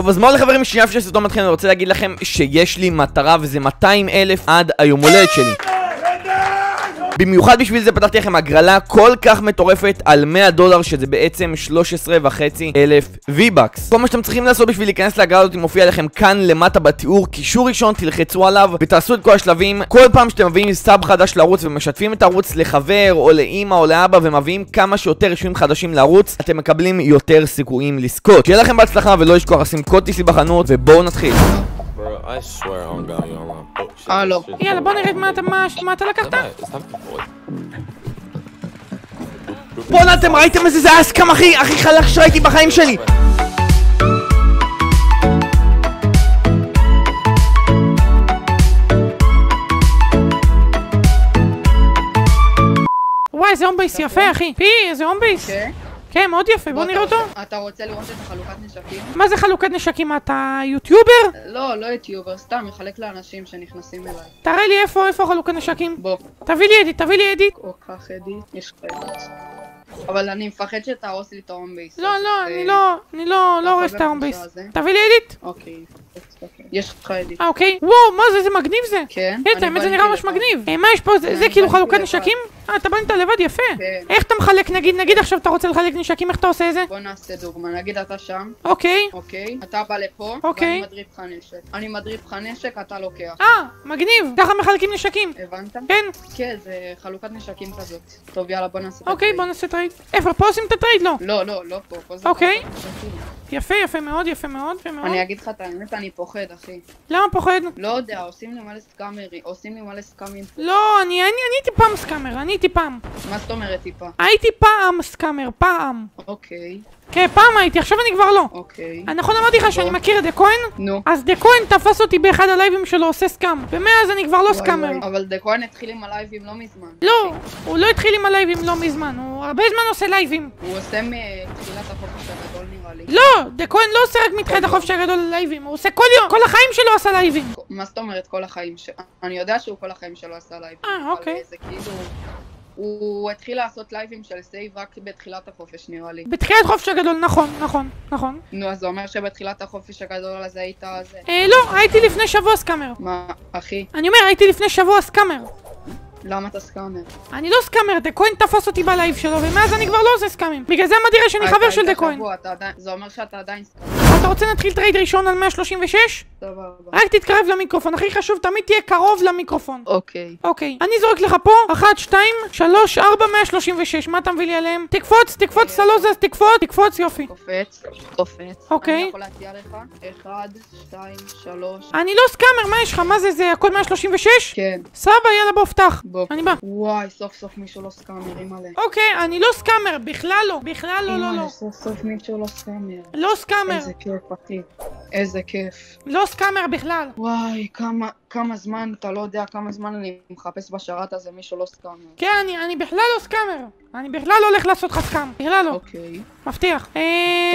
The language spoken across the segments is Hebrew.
טוב, אז מה הולך חברים, שנייה לפני שסרטון מתחיל, אני רוצה להגיד לכם שיש לי מטרה וזה 200 אלף עד היום הולדת שלי. במיוחד בשביל זה פתחתי לכם הגרלה כל כך מטורפת על 100 דולר שזה בעצם 13 וחצי אלף V-Bucks. כל מה שאתם צריכים לעשות בשביל להיכנס להגרלה הזאת מופיע לכם כאן למטה בתיאור קישור ראשון תלחצו עליו ותעשו את כל השלבים. כל פעם שאתם מביאים סאב חדש לערוץ ומשתפים את הערוץ לחבר או לאימא או לאבא ומביאים כמה שיותר רשומים חדשים לערוץ אתם מקבלים יותר סיכויים לזכות. שיהיה לכם בהצלחה ולא לשכוח לשים קוד טיסי בחנות ובואו נתחיל I swear on God, you don't want shit, הלו. shit. יאללה בוא נרד מה אתה, מה, אתה לקחת? בואנה אתם ראיתם איזה זה סכם הכי הכי חלק שראיתי בחיים שלי וואי איזה הום בייס יפה אחי פי איזה הום בייס כן? מאוד יפה בוא נראה אותו אתה רוצה לראות את החלוקת נשקים? מה זה חלוקת נשקים אתה יוטיובר? לא, לא יוטיובר, סתם, מחלק לאנשים שנכנסים אליי. תראה לי איפה איפה חלוקת נשקים בוא, תביא לי edit תביא לי edit כל כך edit, יש לך. אבל אני מפחד שתהרוס לי את ה home base. לא לא אה, אני לא אני לא לא הורס את ה home base? תביא לי edit אוקיי. יש לך edit. אה אוקיי וואו מה זה זה מגניב זה כן? אני האמת זה נראה ממש. מגניב. אה, מה יש פה? זה- כאילו חלוקת. נשקים? אה, אתה בנית לבד, יפה. כן. איך אתה מחלק, נגיד, נגיד עכשיו אתה רוצה לחלק נשקים, איך אתה עושה את זה? בוא נעשה דוגמה, נגיד אתה שם, אוקיי. אוקיי? אתה בא לפה, אוקיי. ואני מדריב לך נשק. אני מדריב לך נשק, אתה לוקח. אה, מגניב. ככה מחלקים נשקים. הבנת? כן, כן, זה חלוקת נשקים כזאת. טוב, יאללה, בוא נעשה את אוקיי, ה trade. בוא נעשה trade. איפה, פה עושים את ה trade? לא. לא, לא, לא פה, אוקיי. יפה, יפה מאוד, יפה מאוד, יפה מאוד. אני אגיד לך את האמת, אני פוחד, אחי. למה פוחד? לא יודע, עושים לי מלא סקאמרים, עושים לי מלא סקאמים. לא, אני אני- אני הייתי פעם scammer, אני הייתי פעם. מה זאת אומרת טיפה? הייתי פעם scammer, פעם. אוקיי, כן, פעם הייתי, עכשיו אני כבר לא. אוקיי. נכון אמרתי לך שאני מכיר את דה כהן? נו. אז דה כהן תפס אותי באחד הלייבים שלו עושה scam. ומאז אני כבר לא scammer. אבל דה כהן התחיל עם הלייבים לא מזמן. לא, הוא לא התחיל עם הלייבים לא מזמן, הוא הרבה זמן עושה לייבים. הוא עושה מתחילת החופש לי. לא, דה כהן לא עושה רק מתחילת החופש הגדול ללייבים, הוא עושה כל יום, כל החיים שלו עשה לייבים. מה זאת אומרת כל החיים ש... אני יודע שהוא כל החיים שלו עשה לייבים. אה, אוקיי. זה כאילו... הוא התחיל לעשות לייבים של save רק בתחילת החופש נראה לי. בתחילת חופש הגדול, נכון, נכון, נכון. נו, אז זה אומר שבתחילת החופש הגדול הזה היית. אה, לא, הייתי לפני שבוע scammer. מה, אחי, אני אומר, הייתי לפני שבוע scammer. למה אתה scammer? אני לא scammer, דה כהן תפס אותי ב live שלו, ומאז אני כבר לא עושה סקאמים. בגלל זה מה תראה שאני חבר של עדיין- זה אומר שאתה עדיין scammer. אתה רוצה נתחיל trade ראשון על 136? סבבה. רק תתקרב למיקרופון, הכי חשוב, תמיד תהיה קרוב למיקרופון. אוקיי. אוקיי, אני זורק לך פה, 1, 2, 3, 4, 136, מה אתה מביא לי עליהם? תקפוץ, תקפוץ, אתה לא זז, תקפוץ, תקפוץ, יופי. קופץ, קופץ. אוקיי. אני יכול להציע לך? אחד, שתיים, שלוש. אני לא scammer, מה יש לך? מה זה, זה הכל 136? כן. סבבה, יאללה בוא, פתח. בוא. אני בא. וואי, סוף סוף מישהו לא scammer, אימא'לה. אוקיי, אני לא scammer, בכלל לא, בכלל לא, לא, לא. סוף סוף מישהו לא scammer. לא scammer, איזה כיף, אחי. איזה כיף. לא scammer בכלל. וואי, כמה, כמה זמן, אתה לא יודע כמה זמן אני מחפש בשרת הזה מישהו לא scammer. כן, אני, אני בכלל לא scammer. אני בכלל לא הולך לעשות לך scam, בכלל לא. אוקיי. מבטיח.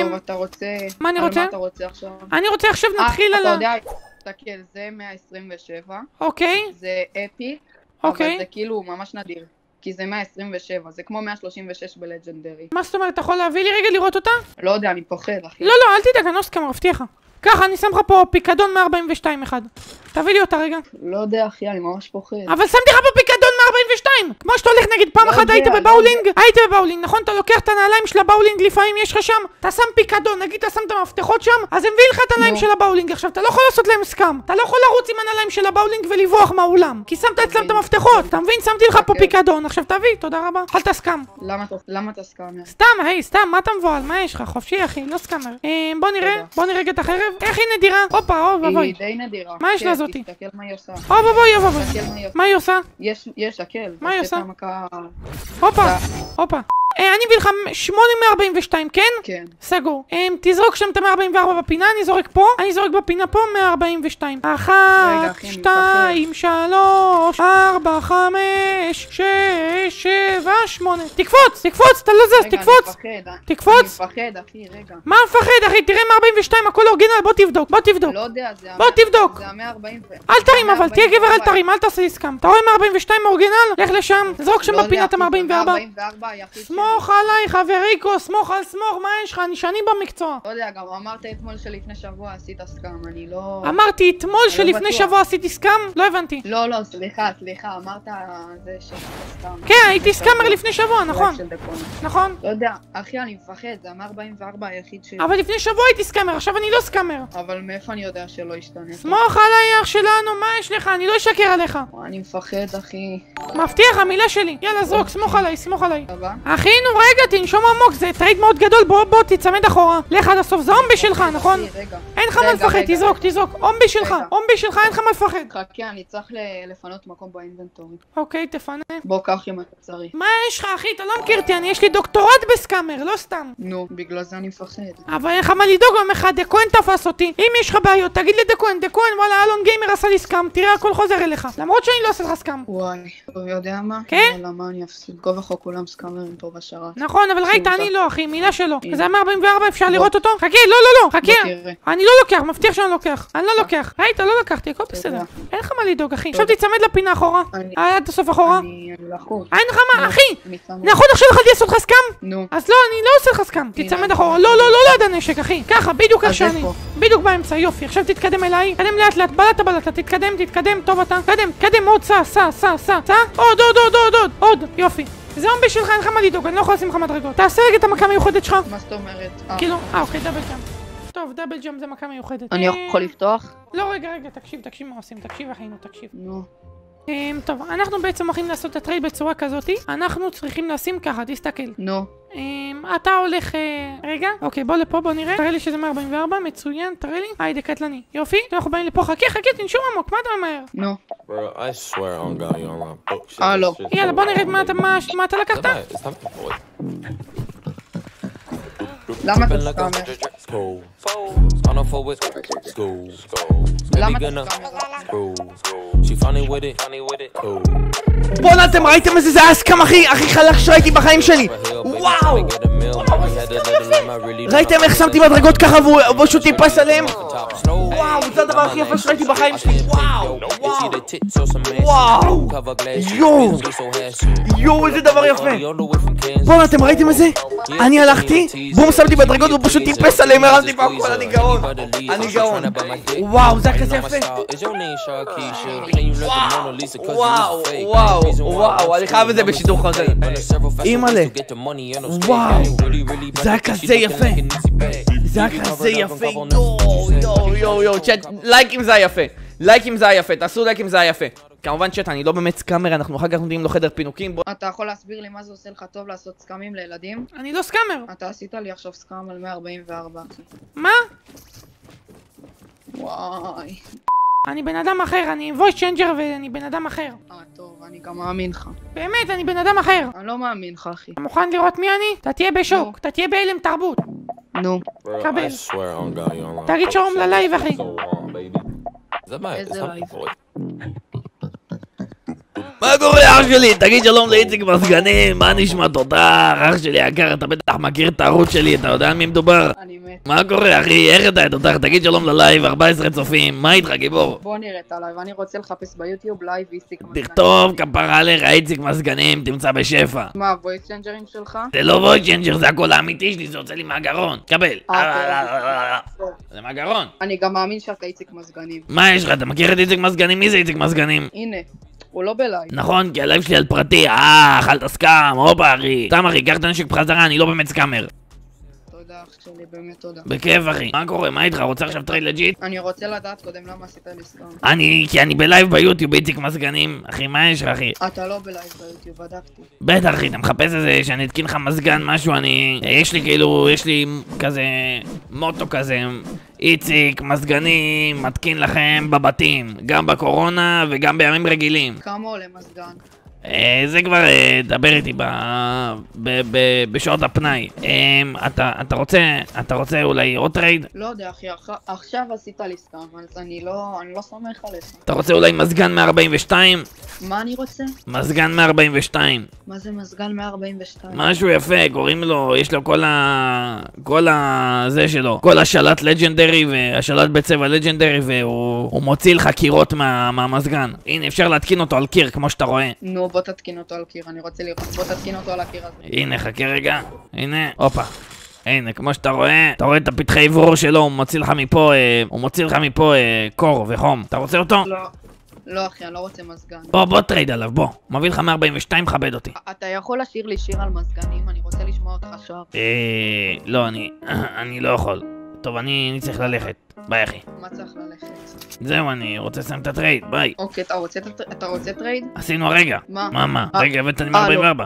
טוב, אמ, אתה רוצה... מה אני על רוצה? מה אתה רוצה עכשיו? אני רוצה עכשיו נתחיל אה, על אתה ה... יודע, תסתכל, זה 127, אוקיי, זה epic, אבל אוקיי. זה כאילו ממש נדיר. כי זה 127, זה כמו 136 ב legendary. מה זאת אומרת, אתה יכול להביא לי רגע לראות אותה? לא יודע, אני פוחד, אחי. לא, לא, אל תדאג, אני לא scammer, מבטיח לך. ככה, אני שם לך פה פיקדון 142 אחד. תביא לי אותה רגע. לא יודע, אחי, אני ממש פוחד. אבל שמתי לך פה פיקדון 142! כמו שאתה הולך נגיד פעם לא אחת היית לא בבאולינג, היית בבאולינג, נכון? אתה לוקח את הנעליים של הבאולינג לפעמים יש לך שם, אתה שם פיקדון, נגיד אתה שם את המפתחות שם, אז הם מביאים לך את הנעליים נו. של הבאולינג. עכשיו, אתה לא יכול לעשות להם scam. אתה לא יכול לרוץ עם הנעליים של הבאולינג ולברוח מהאולם. כי שמת אצלם את מבין. המפתחות, אתה מבין? שמתי לך פה אוקיי. פיקדון, עכשיו תביא, תודה רבה. אל תסקאם. למה אתה- סקאמר? סתם, היי, סתם, מה אתה מבוהל? מה יש לך? חופשי, אחי, לא סקאמר. אה, בוא נראה, תודה. בוא נראה רגע את החרב. איך היא נדירה? הופה, אוי ואבוי. היא די נדירה. מה יש כן, לזאתי? תסתכל מה היא עושה. אוי ואבוי, אוי ואבוי. תסתכל מה היא עושה. מה היא עושה? יש, יש, תסתכל. מה היא תעשה עושה? את המכה... אה, אני מביא לך 842, כן? כן. סגור. אה, תזרוק שם את ה-144 בפינה, אני זורק פה, אני זורק בפינה פה 142. רגע, אחת, שתיים, שלוש, ארבע, חמש, שש, שבע, שמונה. תקפוץ, תקפוץ, אתה לא זז, תקפוץ. תקפוץ. אני מפחד, אחי, רגע. מה מפחד, אחי? תראה 142, הכל אורגינל, בוא תבדוק, בוא תבדוק. לא יודע, זה... בוא המאה- תבדוק. זה. אל תרים אבל, תהיה גבר, אל 144. תרים, אל תעשה לי סקאם. אתה רואה 142 אורגינל? לך לשם, זרוק שם לא בפינה את יודע, אחי, ה-144. 144 היא הכי שמאלה, סמוך עליי, חבריקו, סמוך על סמוך, מה יש לך? אני שנים במקצוע. לא יודע, גם אמרת אתמול שלפני שבוע עשית סקאם, אני לא... אמרתי אתמול לא שלפני. שבוע עשיתי scam? לא הבנתי. לא, לא, סליחה, סליחה, אמרת זה שעשית scam. כן, הייתי scammer לפני שבוע, נכון. נכון. לא יודע, אחי, אני מפחד, זה ה-144 היחיד ש... אבל לפני שבוע הייתי scammer, עכשיו אני לא scammer. אבל מאיפה אני יודע שלא ישתנה? סמוך עליי אח שלנו, מה יש לך? אני לא אשקר עליך. אני מפחד, אחי. מבטיח, המילה שלי. יאללה, זרוק, סמוך עליי, סמוך עליי. אחי, נו רגע, תנשום עמוק, זה trade מאוד גדול, בוא, בוא, תצמד אחורה. לך עד הסוף, זה אומבי שלך, נכון? רגע. לך מה לפחד, תזרוק. תזרוק. אומבי שלך. אומבי שלך, אין לך מה לפחד. חכה, אני צריך לפנות מקום באינבנטורי. אוקיי, תפנה. בוא, קח אם אתה צריך. מה יש לך, אחי? אתה לא מכיר אותי, אני יש לי דוקטורט בסקאמר, לא סתם. נו, בגלל זה אני מפחד. אבל אין לך מה לדאוג, יום אחד דקוין תפס אותי. אם יש לך בעיות, תגיד לדקוין, דקוין, וואלה, אלון גיימר עשה לי סקאם, תראה, הכל חוזר אליך. למרות שאני לא עושה לך סקאם. וואי, הוא יודע מה? כן? יאללה, מה אני אפסיד? כה וכה כולם סקאמרים פה בשרת. נכון, אבל ראית, שהוא אני לקח. לא, אחי, מילה שלו. הנה. זה ה-144, אפשר בוא. לראות אותו? חכה, לא, לא, לא, חכה. בוא תראה. אני לא לוקח, מבטיח שאני לא לוקח. אני לא לוקח. ראית, לא לקחתי, הכל בסדר. אין לך מה לדאוג, אחי. עכשיו תצמד לפינה אחורה. אני- עד הסוף אחורה. אני לחוץ. אין לך מה, אחי! נכון עכשיו יכולתי לעשות לך סקאם? נו. אז לא, אני לא עושה לך סקאם. תצמד אחורה. לא, לא, לא ליד הנשק, אחי. ככה, בדיוק איך שאני. בדיוק באמצע, יופי. עכשיו תתקדם אליי. תתקדם לאט לאט, בלטה בלטה. תתקדם, תתקדם, טוב אתה. תתקדם, תתקדם, עוד סע, סע, סע, סע. עוד, עוד, עוד, עוד, עוד. עוד, יופי. זה אומבי שלך, אין לך מה לדאוג, אני לא יכול לשים לך מדרגות. תעשה רגע את המכה המיוחדת שלך. מה זאת אומרת? אה, כאילו, אה, אוקיי, דאבל ג'אמפ. טוב, double jump זה מכה מיוחדת. אני אה, יכול לפתוח? לא, רגע, רגע, תקשיב, תקשיב מה עושים. תקשיב, אחינו, תקשיב. נו. אמ, טוב, אנחנו בעצם הולכים לעשות את ה trade בצורה כזאתי. אנחנו צריכים לשים ככה, תסתכל. נו. אמ, אתה הולך... אה, רגע, אוקיי, בוא לפה, בוא נראה. תראה לי שזה 144, מצוין, תראה לי. היידה קטלני. יופי, אנחנו באים לפה, חכה, חכה, תנשום עמוק, מה אתה ממהר? נו. This shit's יאללה, בוא נראה מה אתה, לקחת. למה אתה Been like a סקאמר? school. On a four with school. למה Baby אתה gonna סקאמר? school. She funny with it. Funny with it. Cool. בואנה, אתם ראיתם איזה זה היה סקאם הכי הכי חלק שראיתי בחיים שלי! וואו! ראיתם איך שמתי מדרגות ככה והוא פשוט טיפס עליהם? וואו, זה הדבר הכי יפה שראיתי בחיים שלי! וואו! וואו! וואו! יואו! יואו, איזה דבר יפה! בואנה, אתם ראיתם את זה? אני הלכתי, בום שמתי מדרגות והוא פשוט טיפס עליהם, הרמתי פה הכל, אני גאון! אני גאון! וואו, זה היה כזה יפה! וואו, וואו, וואו, אני חייב את זה בשידור חוזר. אימא'לה. וואו, זה היה כזה יפה. זה היה כזה יפה, יואו, יואו, יואו, יואו, צ'אט, לייק אם זה היה יפה. לייק אם זה היה יפה, תעשו לייק אם זה היה יפה. כמובן צ'אט, אני לא באמת scammer, אנחנו אחר כך נותנים לו חדר פינוקים. בוא- אתה יכול להסביר לי מה זה עושה לך טוב לעשות scam ים לילדים? אני לא scammer. אתה עשית לי עכשיו scam על 144, אחי. מה? וואי. אני בן אדם אחר, אני voice changer ואני בן אדם אחר. אה, טוב, אני גם מאמין לך. באמת, אני בן אדם אחר. אני לא מאמין לך, אחי. אתה מוכן לראות מי אני? אתה תהיה בשוק, אתה תהיה בהלם תרבות. נו. קבל. תגיד שלום ללייב, אחי. So wrong, מה קורה אח שלי? תגיד שלום לאיציק מזגנים, מה נשמע תותח? אח שלי יקר, אתה בטח מכיר את הערוץ שלי, אתה יודע על מי מדובר? אני מת. מה קורה אחי? איך אתה תותח? תגיד שלום ללייב, 14 צופים, מה איתך גיבור? בוא נראה את הלייב, אני רוצה לחפש ביוטיוב לייב איציק. מזגנים. תכתוב כפרה עליך איציק מזגנים, תמצא בשפע. מה, ה voice changer ים שלך? זה לא voice changer, זה הקול האמיתי שלי, זה יוצא לי מהגרון. קבל. אה, זה מהגרון. אני גם מאמין שאתה איציק מזגנים. מה יש לך? אתה מכיר את איציק מזגנים? מי זה איציק מזגנים? הנה, הוא לא בלייב. נכון, כי הלייב שלי על פרטי, אה, אכלת scam, הופה אחי. סתם אחי, קח את הנשק בחזרה, אני לא באמת scammer. תודה אח שלי, באמת תודה. בכיף אחי. מה קורה? מה איתך? רוצה עכשיו trade legit? אני רוצה לדעת קודם למה עשית לי scam. אני, כי אני בלייב ביוטיוב, איציק מזגנים. אחי, מה יש לך אחי? אתה לא בלייב ביוטיוב, בדקתי. בטח אחי, אתה מחפש איזה שאני אתקין לך מזגן, משהו, אני... יש לי כאילו, יש לי כזה מוטו כזה, איציק, מזגנים, מתקין לכם בבתים, גם בקורונה וגם בימים רגילים. כמה עולה מזגן? אה, זה כבר, אה, דבר איתי ב, ב, ב, בשעות הפנאי. אה, אתה, אתה רוצה, אתה רוצה אולי עוד trade? לא יודע אחי, אח- עכשיו עשית לי scam, אז אני לא, אני לא סומך עליך. אתה רוצה אולי מזגן 142? מה אני רוצה? מזגן 142. מה זה מזגן 142? משהו יפה, קוראים לו, יש לו כל ה... כל ה... זה שלו. כל השלט לג'נדרי והשלט בצבע לג'נדרי והוא הוא מוציא לך קירות מה, מהמזגן. הנה, אפשר להתקין אותו על קיר, כמו שאתה רואה. נו בוא תתקין אותו על קיר, אני רוצה לראות. בוא תתקין אותו על הקיר הזה. הנה, חכה רגע. הנה, הופה. הנה, כמו שאתה רואה, אתה רואה את הפתחי אוורור שלו, הוא מוציא לך מפה, אה, הוא מוציא לך מפה אה, קור וחום. אתה רוצה אותו? לא, לא אחי, אני לא רוצה מזגן. בוא, בוא trade עליו, בוא. מביא לך 142, כבד אותי. אתה יכול לשיר לי שיר על מזגנים? אני רוצה לשמוע אותך שר. אה... לא, אני... אני לא יכול. טוב, אני, אני צריך ללכת. ביי, אחי. מה צריך ללכת? זהו, אני רוצה לסיים את ה trade, ביי. אוקיי, אתה רוצה, אתה רוצה trade? עשינו הרגע. מה? מה, מה? רגע, הבאת לי 144.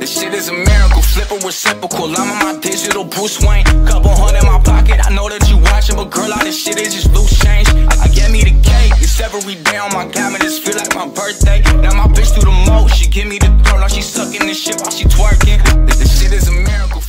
This shit is a miracle, flipping reciprocal. I'm on my digital Bruce Wayne. Couple hundred in my pocket, I know that you watching, but girl, all this shit is just loose change. I, get me the cake, it's every day on my cabinet, this feel like my birthday. Now my bitch do the most, she give me the throat, now she sucking this shit while she twerking. This shit is a miracle.